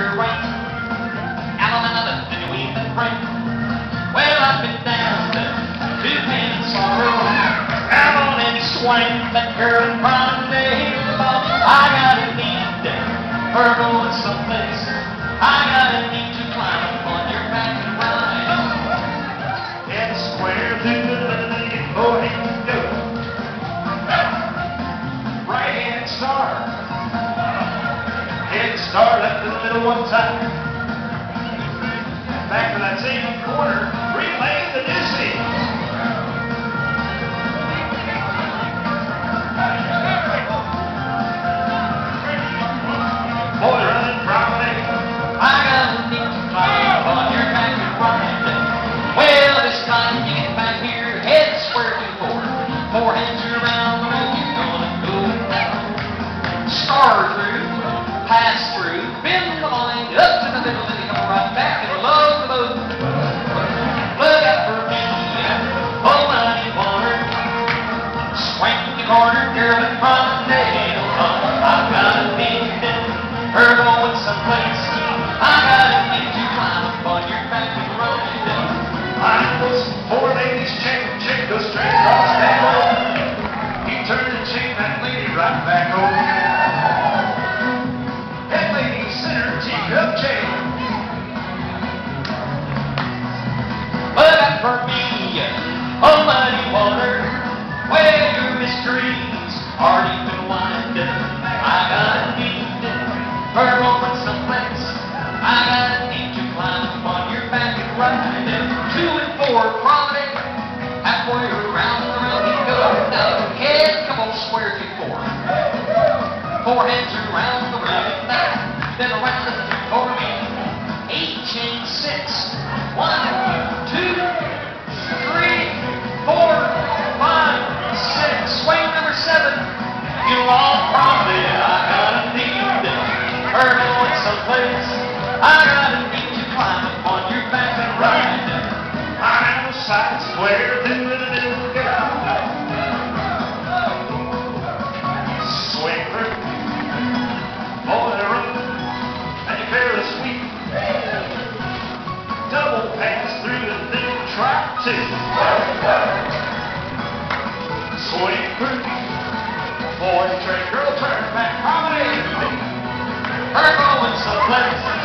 her rain? Well, I've been down to two pins sorrow. On and that girl in front. I gotta need her going someplace. I gotta need middle one time. For me, oh mighty water. Well, your mysteries and. I gotta need her going someplace. I gotta need to climb up on your back and ride. Two and four, promenade. Halfway around the round you go. Now, come on, square to four. Four heads around the round and back. Then around the three, four, me. Eight, chain, six. One, someplace. I gotta need to climb up on your back and ride. I'm a side square the middle girl. Swing through. Boy, run. And you Ferris wheel. Double pass through the middle track two. Swing through. Boy, train girl, turn back, promenade. Her going